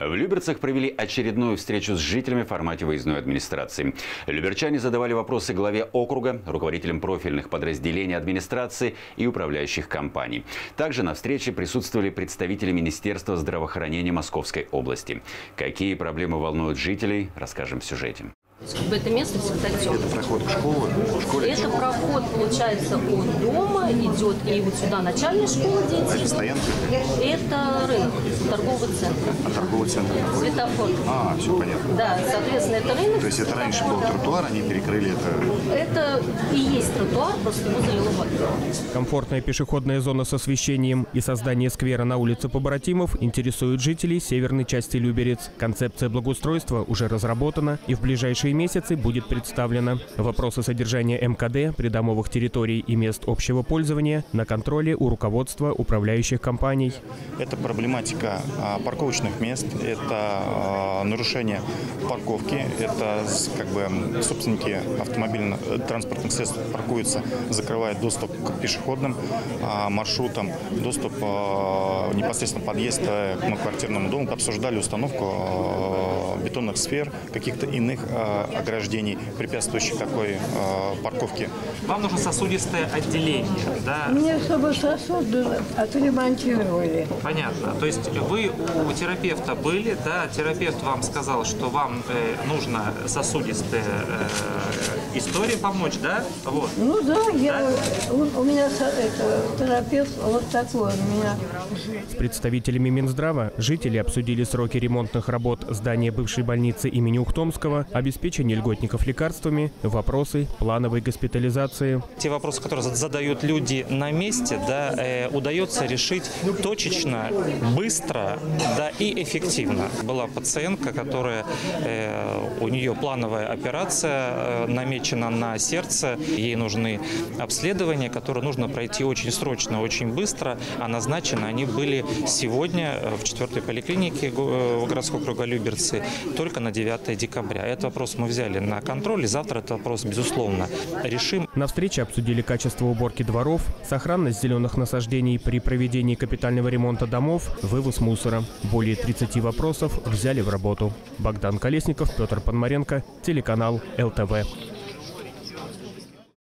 В Люберцах провели очередную встречу с жителями в формате выездной администрации. Люберчане задавали вопросы главе округа, руководителям профильных подразделений администрации и управляющих компаний. Также на встрече присутствовали представители Министерства здравоохранения Московской области. Какие проблемы волнуют жителей, расскажем в сюжете. В это место всегда темно. Это проход к школе, в школе. Это проход, получается, от дома идет и вот сюда начальная школа А это стоянка, Это рынок торгового центра. а торговый центр какой? Светофор. А, все понятно. Да, соответственно, это рынок. То есть это раньше был тротуар, они перекрыли это. Это и есть тротуар, просто его залило водой. Комфортная пешеходная зона с освещением и создание сквера на улице Побратимов интересуют жителей северной части Люберец. Концепция благоустройства уже разработана и в ближайшие месяцы будет представлена. Вопросы содержания МКД, придомовых территорий и мест общего пользования на контроле у руководства управляющих компаний. Это проблематика а, парковочных мест, это а, нарушение парковки, это как бы собственники автомобильно-транспортных средств паркуются, закрывают доступ к пешеходным а, маршрутам, доступ непосредственно подъезд э, к многоквартирному дому. Обсуждали установку бетонных сфер, каких-то иных а, ограждений, препятствующих такой а, парковке. Вам нужно сосудистое отделение, да? Мне чтобы сосуды отремонтировали. Понятно. То есть вы у терапевта были, да, терапевт вам сказал, что вам э, нужно сосудистая э, история помочь, да? Вот. Ну да, я, у, у меня это, терапевт вот такой у меня. С представителями Минздрава жители обсудили сроки ремонтных работ здания бывшей больницы имени Ухтомского, обеспечение льготников лекарствами, вопросы плановой госпитализации. те вопросы, которые зад- задают люди на месте, да, э, удается решить точечно, быстро, да и эффективно. Была пациентка, которая э, у нее плановая операция э, намечена на сердце, ей нужны обследования, которые нужно пройти очень срочно, очень быстро, а назначены они были сегодня э, в 4 поликлинике э, городского круга Люберцы только на 9 декабря. Этот вопрос мы взяли на контроль, и завтра этот вопрос, безусловно, решим. На встрече обсудили качество уборки дворов, сохранность зеленых насаждений при проведении капитального ремонта домов, вывоз мусора. Более 30 вопросов взяли в работу. Богдан Колесников, Петр Пономаренко, телеканал ЛТВ.